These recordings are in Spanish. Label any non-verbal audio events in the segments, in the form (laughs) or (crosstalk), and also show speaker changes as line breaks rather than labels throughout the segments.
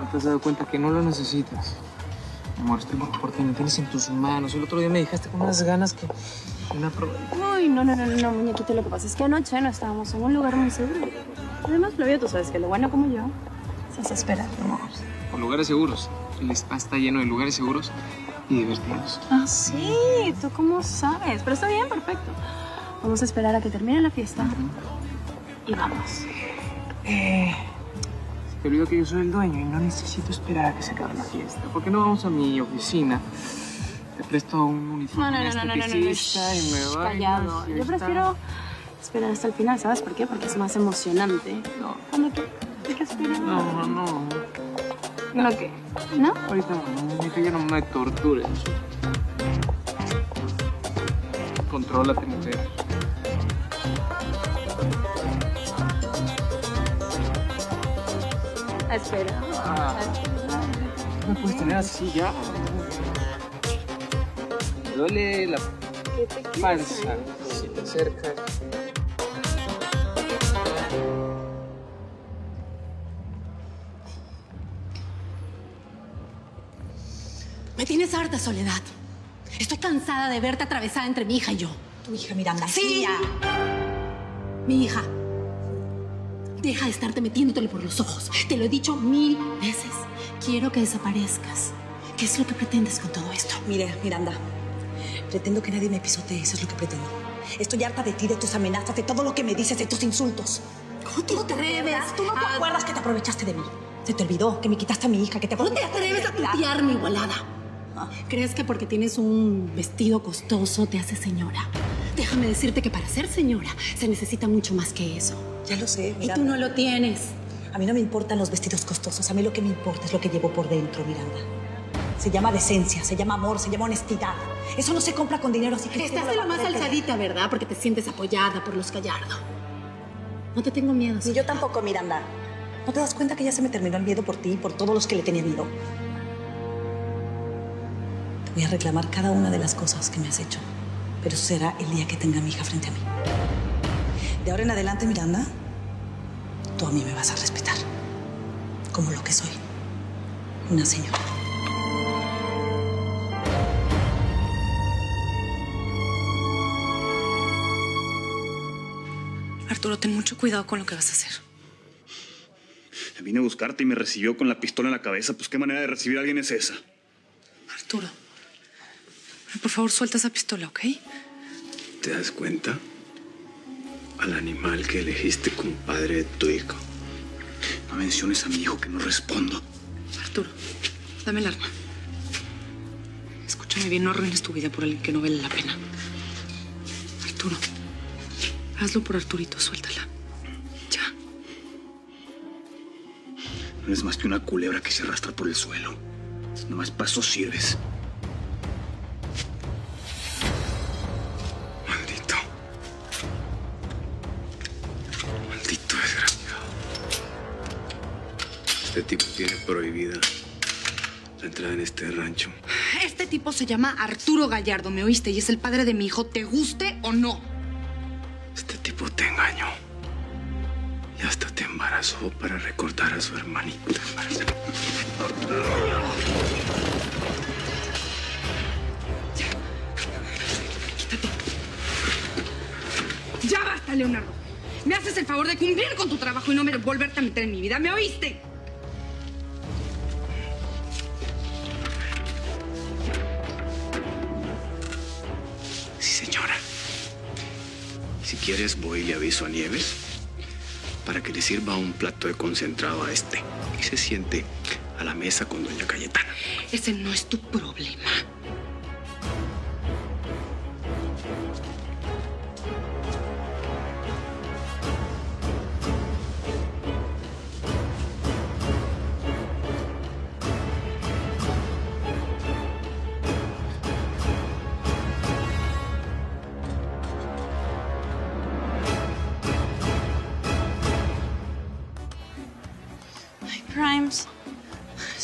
¿No te has dado cuenta que no lo necesitas? Mi amor, estoy loco por ti, me tienes en tus manos. El otro día me dejaste con unas ganas que... Una prueba.
Uy, no, no, no, no, no, muñequito. Lo que pasa es que anoche no estábamos en un lugar muy seguro. Además, Flavio, tú sabes que lo bueno como yo se hace esperar.
Por lugares seguros. El spa está lleno de lugares seguros y divertidos.
Ah, sí. ¿Tú cómo sabes? Pero está bien, perfecto. Vamos a esperar a que termine la fiesta. Y vamos.
Eh, te olvidó que yo soy el dueño y no necesito esperar a que se acabe la fiesta. ¿Por qué no vamos a mi oficina? Te presto un uniforme
No, no, no, no, no, no, no,
y me bailas
Callado. Yo prefiero esperar hasta el final, ¿sabes por qué? Porque es más emocionante.
No,
Cuando tú hay que esperar.
no, no.
¿No qué? ¿No?
Ahorita no, muñeca, ya no me tortures. Contrólate, mujer.
Espera.
Ah. ¿No me puedes tener así ya? Me duele la
¿Qué te
panza si te acercas.
Me tienes harta, Soledad. Estoy cansada de verte atravesada entre mi hija y yo.
Tu hija Miranda.
Sí. Mi hija. Deja de estarte metiéndotele por los ojos. Te lo he dicho mil veces. Quiero que desaparezcas. ¿Qué es lo que pretendes con todo esto?
Mire, Miranda. Pretendo que nadie me pisotee, eso es lo que pretendo. Estoy harta de ti, de tus amenazas, de todo lo que me dices, de tus insultos.
¿Cómo te atreves?
¿Tú no te
a-
acuerdas que te aprovechaste de mí? Se te olvidó que me quitaste a mi hija, que te
¿No te
aprovechaste de mi
atreves a
identidad?
tutearme, igualada? ¿Crees que porque tienes un vestido costoso te haces señora? Déjame decirte que para ser señora se necesita mucho más que eso.
Ya lo sé,
Y
Miranda.
tú no lo tienes.
A mí no me importan los vestidos costosos. A mí lo que me importa es lo que llevo por dentro, Miranda. Se llama decencia, se llama amor, se llama honestidad. Eso no se compra con dinero, así que...
Estás de lo más alzadita, ¿verdad? Porque te sientes apoyada por los Gallardo. No te tengo miedo.
Ni yo tampoco, Miranda. ¿No te das cuenta que ya se me terminó el miedo por ti y por todos los que le tenía miedo? Te voy a reclamar cada una de las cosas que me has hecho. Pero eso será el día que tenga a mi hija frente a mí. De ahora en adelante, Miranda, tú a mí me vas a respetar. Como lo que soy. Una señora.
Arturo, ten mucho cuidado con lo que vas a hacer.
Vine a buscarte y me recibió con la pistola en la cabeza. Pues qué manera de recibir a alguien es esa.
Arturo, por favor, suelta esa pistola, ¿ok?
¿Te das cuenta? Al animal que elegiste como padre de tu hijo.
No menciones a mi hijo que no respondo.
Arturo, dame el arma. Escúchame bien, no arruines tu vida por alguien que no vale la pena. Arturo, hazlo por Arturito, suéltala. Ya.
No eres más que una culebra que se arrastra por el suelo. Nomás para eso sirves.
Este tipo tiene prohibida la entrada en este rancho.
Este tipo se llama Arturo Gallardo, ¿me oíste? Y es el padre de mi hijo, ¿te guste o no?
Este tipo te engañó. Y hasta te embarazó para recordar a su hermanito. Te embarazó.
Ya basta, Leonardo. Me haces el favor de cumplir con tu trabajo y no me volverte a meter en mi vida, ¿me oíste?
Quieres, voy y le aviso a Nieves para que le sirva un plato de concentrado a este y se siente a la mesa con doña Cayetana.
Ese no es tu problema.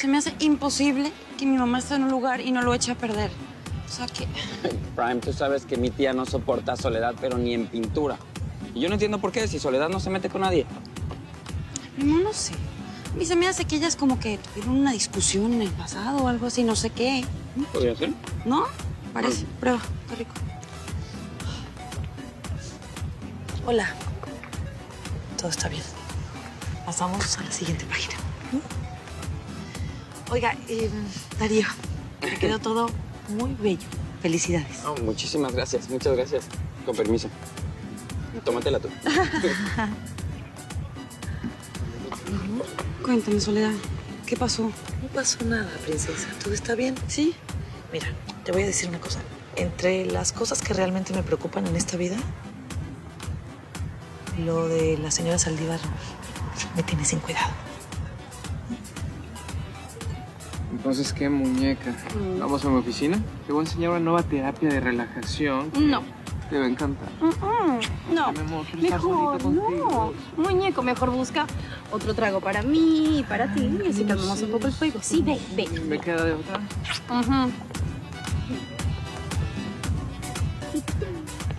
Se me hace imposible que mi mamá esté en un lugar y no lo eche a perder. O sea que. (laughs)
Prime, tú sabes que mi tía no soporta a Soledad, pero ni en pintura. Y yo no entiendo por qué, si Soledad no se mete con nadie.
Primo, no sé. Y se me hace que ellas como que tuvieron una discusión en el pasado o algo así, no sé qué.
¿Podría ser?
¿No? Parece. Prueba, está rico.
Hola. Todo está bien. Pasamos a la siguiente página. Oiga, eh, Darío, me quedó todo muy bello. Felicidades.
Oh, muchísimas gracias, muchas gracias. Con permiso. Tómatela tú. (laughs)
Cuéntame, Soledad, ¿qué pasó?
No pasó nada, princesa. ¿Todo está bien?
¿Sí?
Mira, te voy a decir una cosa. Entre las cosas que realmente me preocupan en esta vida, lo de la señora Saldívar me tiene sin cuidado.
Entonces, ¿qué muñeca? Vamos a mi oficina. Te voy a enseñar una nueva terapia de relajación.
No.
Te va a encantar.
No,
Mi amor,
mejor no. Muñeco, mejor busca otro trago para mí y para ti. Y así calmamos un poco el fuego. Sí, ve, ve.
Me queda de otra.
No,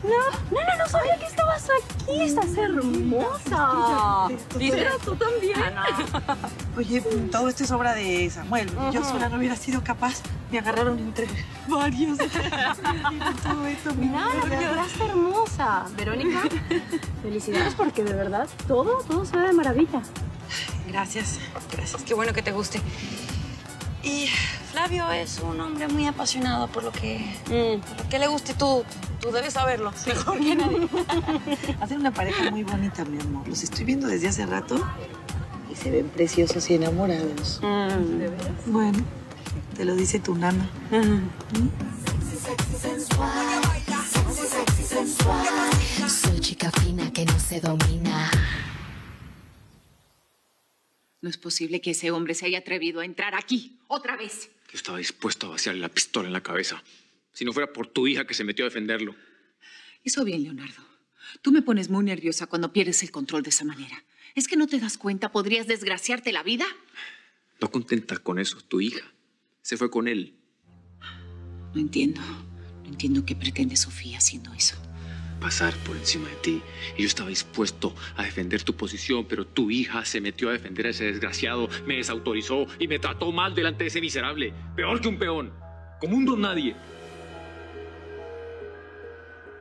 no, no, no sabía que estabas aquí. Estás hermosa. Espera, tú también.
Oye, todo esto es obra de Samuel. Yo sola no hubiera sido capaz. Me agarraron entre varios. todo esto,
hermosa. Verónica, felicidades porque de verdad todo, todo se ve de maravilla.
Gracias, gracias.
Qué bueno que te guste. Y Flavio es un hombre muy apasionado por lo que, por lo que le guste. Tú, tú debes saberlo. Mejor que nadie. (laughs)
Hacen una pareja muy bonita, mi amor. Los estoy viendo desde hace rato y se ven preciosos y enamorados. Bueno, te lo dice tu nana.
Soy chica fina que no se domina.
No es posible que ese hombre se haya atrevido a entrar aquí otra vez.
Yo estaba dispuesto a vaciarle la pistola en la cabeza. Si no fuera por tu hija que se metió a defenderlo.
Eso bien, Leonardo. Tú me pones muy nerviosa cuando pierdes el control de esa manera. ¿Es que no te das cuenta? ¿Podrías desgraciarte la vida?
No contenta con eso, tu hija. Se fue con él.
No entiendo. No entiendo qué pretende Sofía haciendo eso.
Pasar por encima de ti. Y yo estaba dispuesto a defender tu posición, pero tu hija se metió a defender a ese desgraciado, me desautorizó y me trató mal delante de ese miserable. Peor que un peón. Como un don nadie.